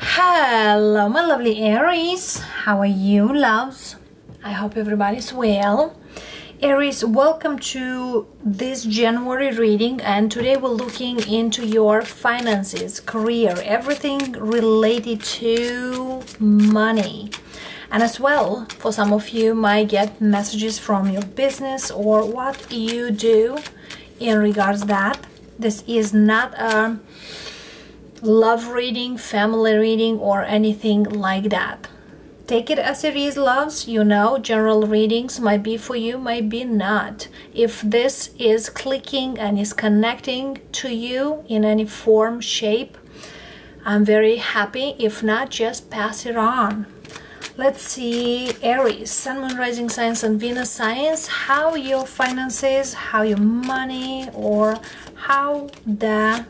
Hello, my lovely Aries. How are you, loves? I hope everybody's well. Aries, welcome to this January reading, and today we're looking into your finances, career, everything related to money. And as well, for some of you might get messages from your business or what you do in regards that. This is not a love reading, family reading, or anything like that. Take it as it is, loves. You know, general readings might be for you, might be not. If this is clicking and is connecting to you in any form, shape, I'm very happy. If not, just pass it on. Let's see, Aries, Sun, Moon, Rising Signs, and Venus Signs, how your finances, how your money, or how the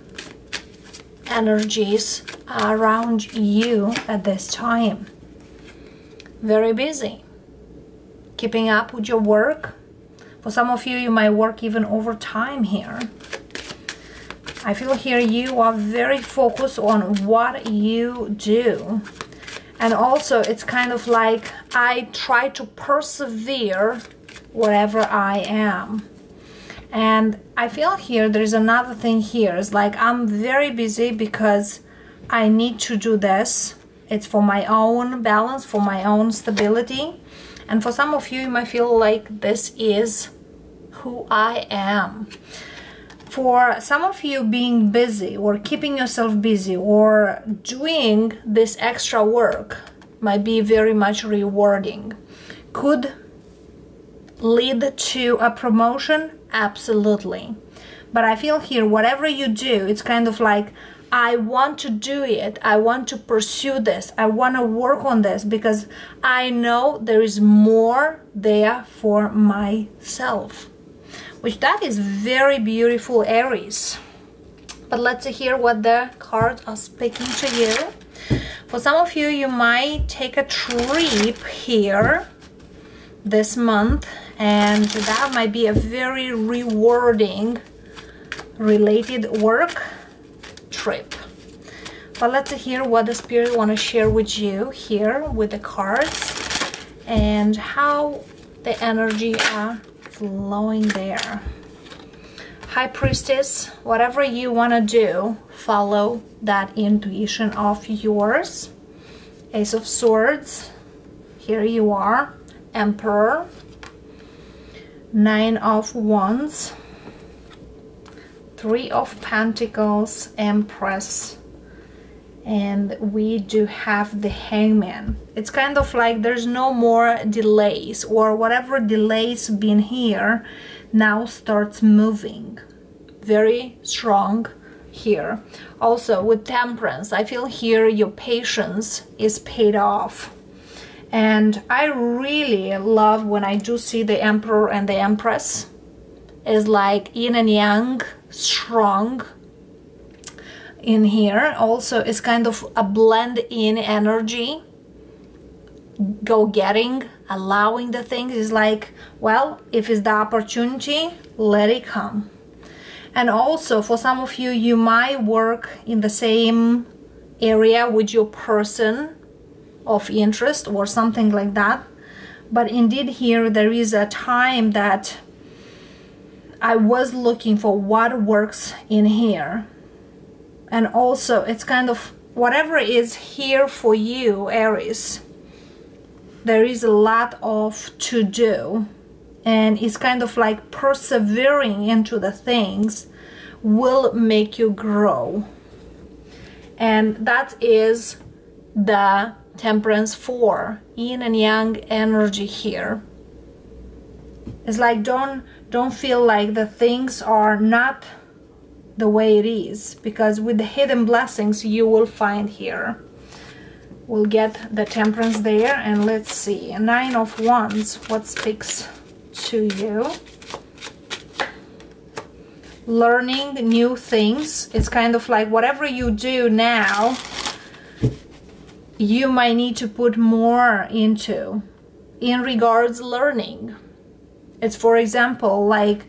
energies around you at this time. Very busy. Keeping up with your work. For some of you, you might work even overtime here. I feel here you are very focused on what you do. And also, it's kind of like I try to persevere wherever I am. And I feel here there's another thing here. It's like I'm very busy because I need to do this. It's for my own balance, for my own stability. And for some of you, you might feel like this is who I am. For some of you, being busy or keeping yourself busy or doing this extra work might be very much rewarding. Could lead to a promotion? Absolutely. But i feel here whatever you do it's kind of like i want to do it. I want to pursue this. I want to work on this because i know there is more there for myself which that is very beautiful aries. But let's hear what the cards are speaking to you. For some of you you might take a trip here this month and that might be a very rewarding related work trip. But let's hear what the spirit want to share with you here with the cards and how the energy are flowing there. High priestess whatever you want to do follow that intuition of yours. Ace of swords here you are. Emperor nine of wands. Three of pentacles empress. And we do have the hangman. It's kind of like there's no more delays or whatever delays been here now starts moving. Very strong here. Also with temperance i feel here your patience is paid off and I really love when I do see the Emperor and the Empress. Is like yin and yang strong in here. Also it's kind of a blend in energy go getting allowing the things. Is like well if it's the opportunity let it come. And also for some of you you might work in the same area with your person of interest or something like that. But indeed here there is a time that I was looking for what works in here. And also it's kind of whatever is here for you Aries there is a lot of to do. And it's kind of like persevering into the things will make you grow. And that is the temperance 4 yin and yang energy here. It's like don't don't feel like the things are not the way it is because with the hidden blessings you will find here. We'll get the temperance there and let's see. Nine of wands what speaks to you? Learning new things. It's kind of like whatever you do now you might need to put more into in regards learning it's for example like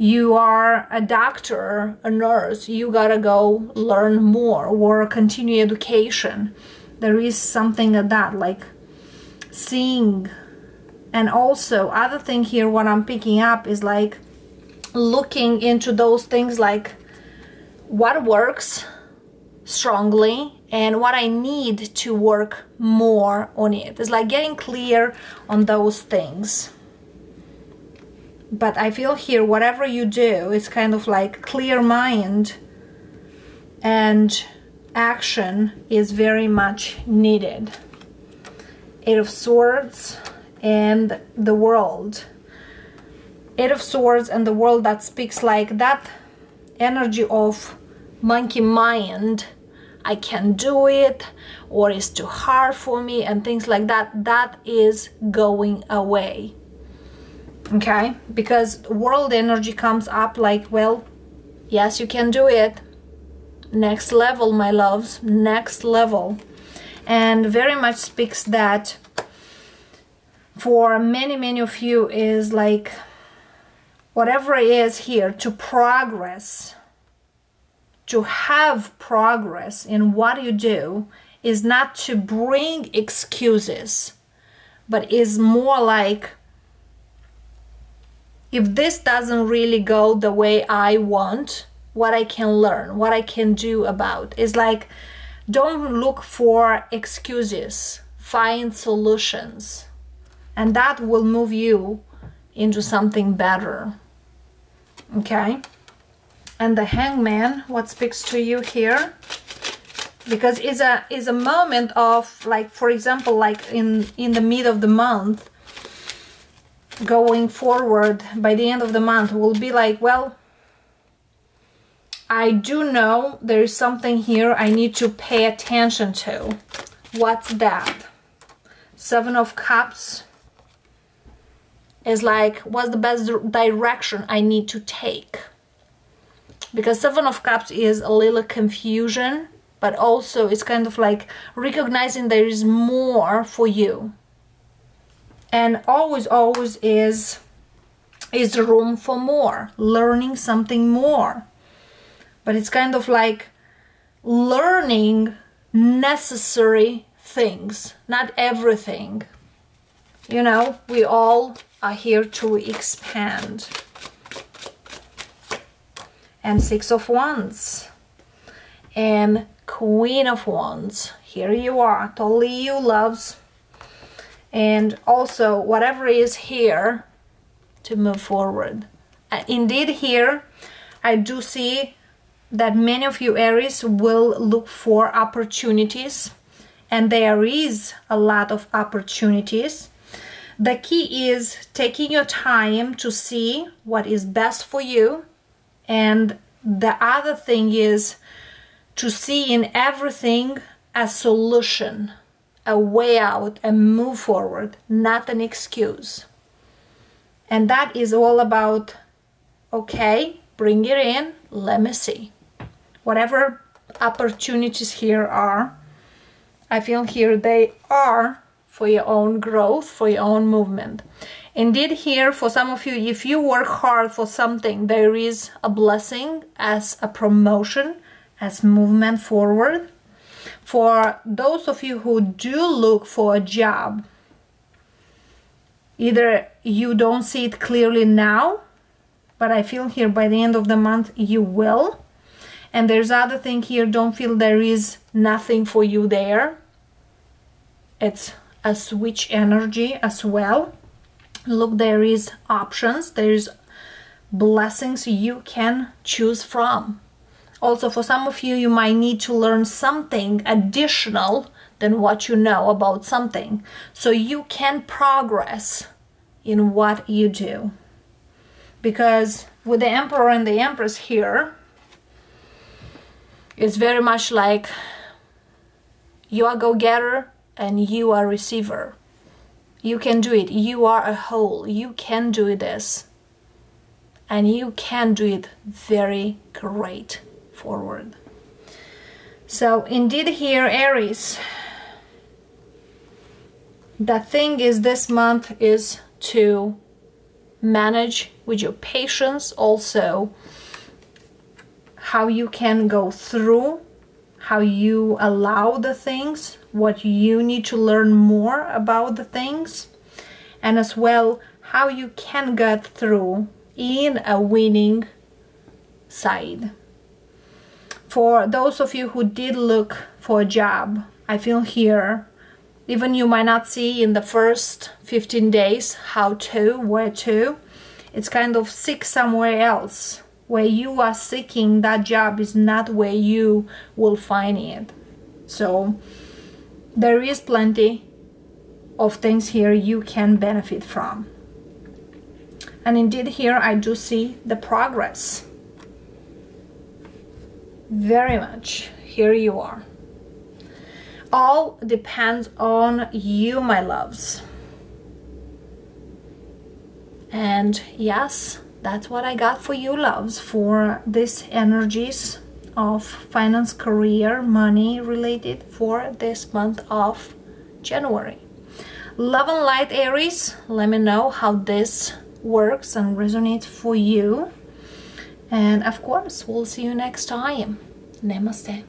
you are a doctor, a nurse, you gotta go learn more or continue education. There is something of that, like seeing. And also, other thing here, what I'm picking up is like looking into those things like what works strongly and what I need to work more on it. It's like getting clear on those things. But I feel here whatever you do it's kind of like clear mind and action is very much needed. Eight of swords and the world. Eight of swords and the world that speaks like that energy of monkey mind I can't do it or it's too hard for me and things like that that is going away. Okay? Because world energy comes up like well yes you can do it. Next level my loves next level. And very much speaks that for many many of you is like whatever it is here to progress to have progress in what you do is not to bring excuses but is more like if this doesn't really go the way I want, what I can learn, what I can do about is like don't look for excuses, find solutions. And that will move you into something better. Okay? And the hangman, what speaks to you here? Because it's a is a moment of like for example like in in the mid of the month going forward by the end of the month will be like, well, I do know there is something here I need to pay attention to. What's that? Seven of Cups is like, what's the best direction I need to take? Because Seven of Cups is a little confusion, but also it's kind of like recognizing there is more for you. And always always is is room for more learning something more. But it's kind of like learning necessary things not everything. You know we all are here to expand and six of wands and queen of wands here you are totally you loves and also whatever is here to move forward. Uh, indeed here I do see that many of you Aries will look for opportunities and there is a lot of opportunities. The key is taking your time to see what is best for you and the other thing is to see in everything a solution a way out a move forward, not an excuse. And that is all about, okay, bring it in, let me see. Whatever opportunities here are, I feel here they are for your own growth, for your own movement. Indeed, here for some of you, if you work hard for something, there is a blessing as a promotion, as movement forward for those of you who do look for a job, either you don't see it clearly now, but I feel here by the end of the month you will. And there's other thing here, don't feel there is nothing for you there. It's a switch energy as well. Look, there is options, there's blessings you can choose from. Also, for some of you, you might need to learn something additional than what you know about something. So you can progress in what you do. Because with the Emperor and the Empress here, it's very much like you are go-getter and you are receiver. You can do it. You are a whole. You can do this. And you can do it very great forward. So indeed here, Aries, the thing is this month is to manage with your patience also how you can go through how you allow the things what you need to learn more about the things and as well how you can get through in a winning side for those of you who did look for a job i feel here even you might not see in the first 15 days how to, where to. It's kind of seek somewhere else. Where you are seeking that job is not where you will find it. So there is plenty of things here you can benefit from. And indeed here I do see the progress. Very much. Here you are all depends on you, my loves. And yes, that's what I got for you, loves, for these energies of finance, career, money related for this month of January. Love and light, Aries, let me know how this works and resonates for you. And of course, we'll see you next time. Namaste.